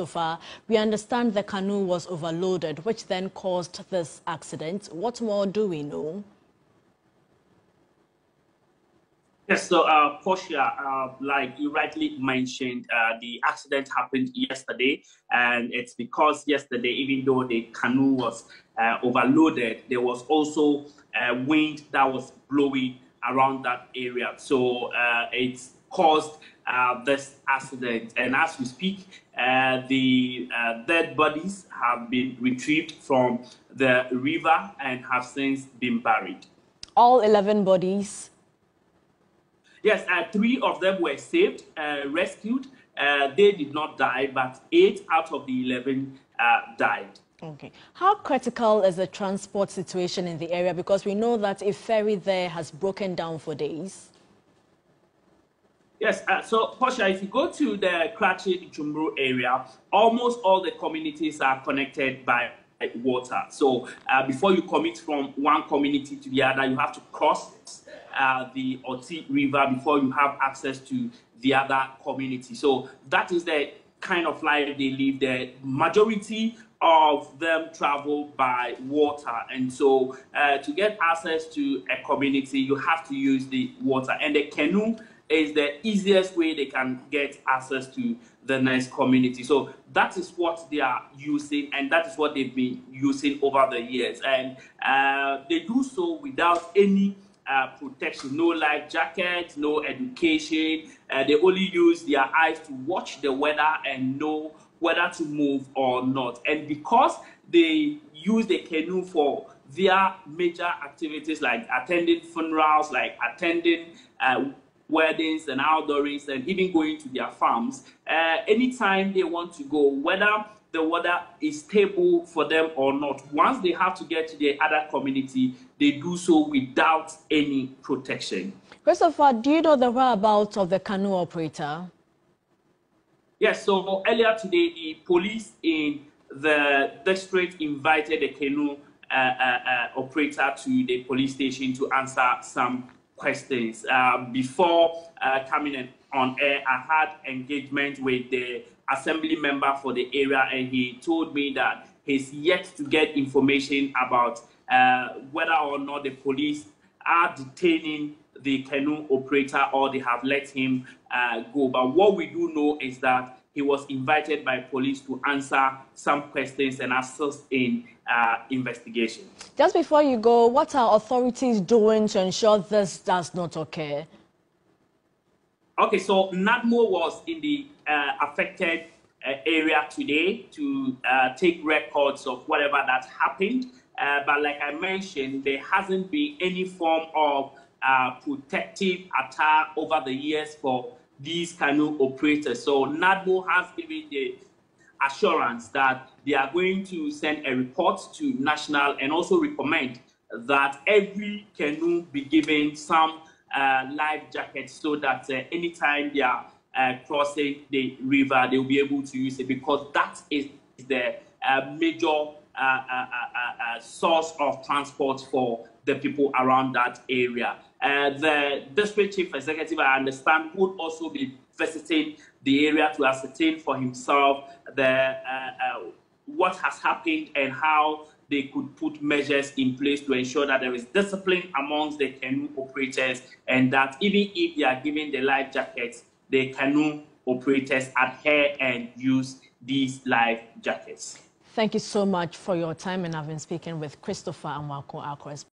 Christopher, we understand the canoe was overloaded, which then caused this accident. What more do we know? Yes, so uh, Portia, uh, like you rightly mentioned, uh, the accident happened yesterday, and it's because yesterday, even though the canoe was uh, overloaded, there was also uh, wind that was blowing around that area. So uh, it's caused uh, this accident. And as we speak, uh, the uh, dead bodies have been retrieved from the river and have since been buried. All 11 bodies Yes, uh, three of them were saved, uh, rescued. Uh, they did not die, but eight out of the 11 uh, died. Okay. How critical is the transport situation in the area? Because we know that a ferry there has broken down for days. Yes, uh, so Portia, if you go to the Krachi Nchumuru area, almost all the communities are connected by water. So uh, before you commit from one community to the other, you have to cross uh, the Oti River before you have access to the other community. So that is the kind of life they live. The majority of them travel by water, and so uh, to get access to a community, you have to use the water. And the canoe is the easiest way they can get access to the next community. So that is what they are using, and that is what they've been using over the years. And uh, they do so without any uh, protection, no life jackets, no education. Uh, they only use their eyes to watch the weather and know whether to move or not. And because they use the canoe for their major activities like attending funerals, like attending uh, weddings and outdoorings, and even going to their farms, uh, anytime they want to go, whether the weather is stable for them or not. Once they have to get to the other community, they do so without any protection. Christopher, do you know the whereabouts of the canoe operator? Yes, so earlier today, the police in the district invited the canoe uh, uh, uh, operator to the police station to answer some questions. Uh, before uh, coming on air, I had engagement with the assembly member for the area, and he told me that he's yet to get information about uh, whether or not the police are detaining the canoe operator or they have let him uh, go. But what we do know is that he was invited by police to answer some questions and assist in uh, investigation. Just before you go, what are authorities doing to ensure this does not occur? Okay, so NADMO was in the uh, affected uh, area today to uh, take records of whatever that happened. Uh, but like I mentioned, there hasn't been any form of uh, protective attack over the years for these canoe operators. So NADMO has given the assurance that they are going to send a report to national and also recommend that every canoe be given some uh, life jackets so that uh, anytime they are uh, crossing the river, they will be able to use it because that is the uh, major source of transport for the people around that area. Uh, the district chief executive, I understand, would also be visiting the area to ascertain for himself the uh, uh, what has happened and how they could put measures in place to ensure that there is discipline amongst the canoe operators and that even if they are given the life jackets, the canoe operators adhere and use these life jackets. Thank you so much for your time and I've been speaking with Christopher Amoako, our correspondent.